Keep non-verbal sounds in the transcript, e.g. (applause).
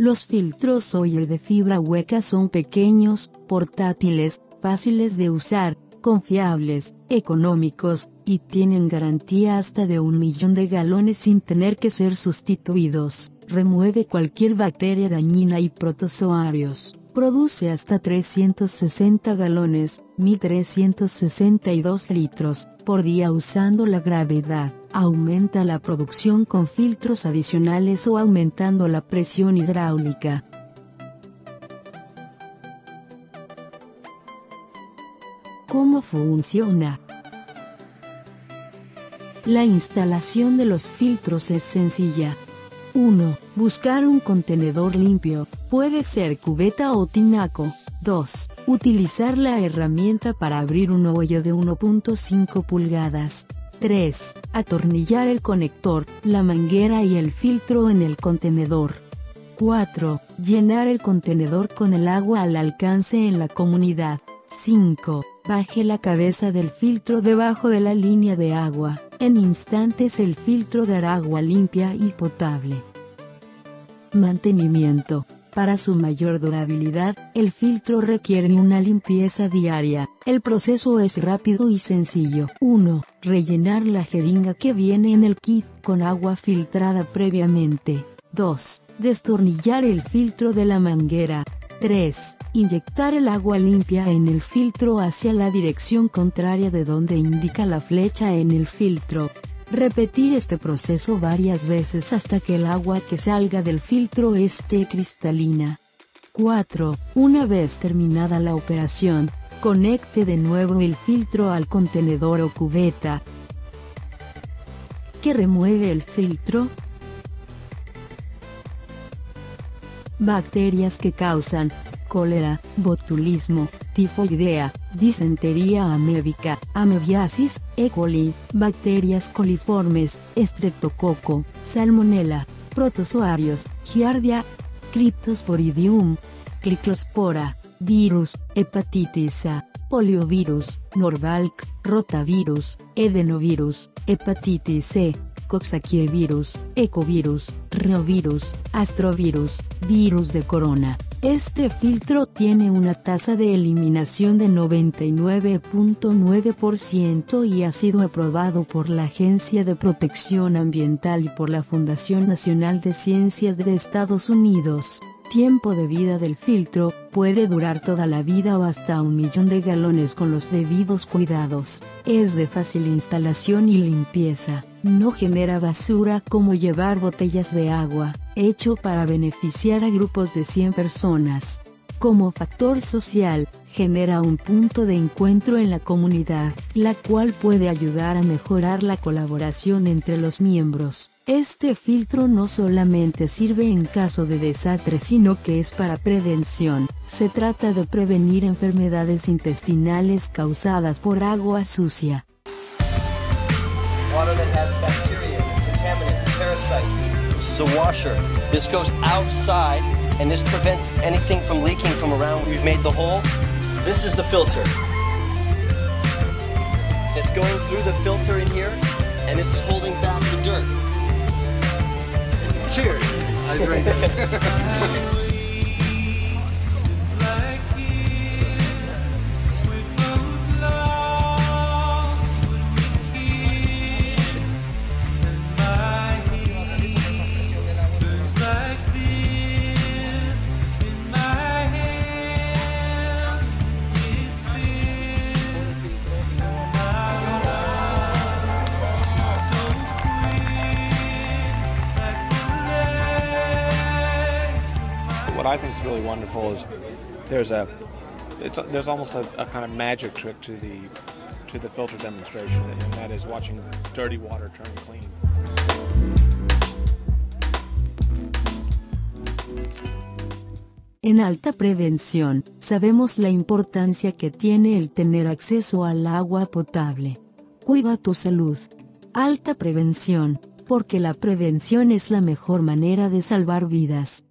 Los filtros Sawyer de fibra hueca son pequeños, portátiles, fáciles de usar, confiables, económicos, y tienen garantía hasta de un millón de galones sin tener que ser sustituidos. Remueve cualquier bacteria dañina y protozoarios. Produce hasta 360 galones, 1362 litros, por día usando la gravedad. Aumenta la producción con filtros adicionales o aumentando la presión hidráulica. ¿Cómo funciona? La instalación de los filtros es sencilla. 1. Buscar un contenedor limpio, puede ser cubeta o tinaco. 2. Utilizar la herramienta para abrir un hoyo de 1.5 pulgadas. 3. Atornillar el conector, la manguera y el filtro en el contenedor. 4. Llenar el contenedor con el agua al alcance en la comunidad. 5. Baje la cabeza del filtro debajo de la línea de agua. En instantes el filtro dará agua limpia y potable. Mantenimiento. Para su mayor durabilidad, el filtro requiere una limpieza diaria. El proceso es rápido y sencillo. 1. Rellenar la jeringa que viene en el kit con agua filtrada previamente. 2. Destornillar el filtro de la manguera. 3. Inyectar el agua limpia en el filtro hacia la dirección contraria de donde indica la flecha en el filtro. Repetir este proceso varias veces hasta que el agua que salga del filtro esté cristalina. 4. Una vez terminada la operación, conecte de nuevo el filtro al contenedor o cubeta. ¿Qué remueve el filtro? Bacterias que causan cólera, botulismo, tifoidea, disentería amébica, amebiasis, E. coli, bacterias coliformes, estreptococo, salmonella, protozoarios, giardia, cryptosporidium, cliclospora, virus, hepatitis A, poliovirus, norvalk, rotavirus, edenovirus, hepatitis C, coxsackievirus, ecovirus, reovirus, astrovirus, virus de corona. Este filtro tiene una tasa de eliminación de 99.9% y ha sido aprobado por la Agencia de Protección Ambiental y por la Fundación Nacional de Ciencias de Estados Unidos. Tiempo de vida del filtro, puede durar toda la vida o hasta un millón de galones con los debidos cuidados. Es de fácil instalación y limpieza. No genera basura como llevar botellas de agua, hecho para beneficiar a grupos de 100 personas. Como factor social, genera un punto de encuentro en la comunidad, la cual puede ayudar a mejorar la colaboración entre los miembros. Este filtro no solamente sirve en caso de desastre sino que es para prevención. Se trata de prevenir enfermedades intestinales causadas por agua sucia. Parasites. This is a washer. This goes outside and this prevents anything from leaking from around where you've made the hole. This is the filter. It's going through the filter in here and this is holding back the dirt. Cheers. I drink (laughs) what I think is really wonderful is there's a it's a, there's almost a, a, kind of magic trick to the to the filter demonstration, and that is watching dirty water turn clean. En alta prevención, sabemos la importancia que tiene el tener acceso al agua potable. Cuida tu salud. Alta prevención, porque la prevención es la mejor manera de salvar vidas.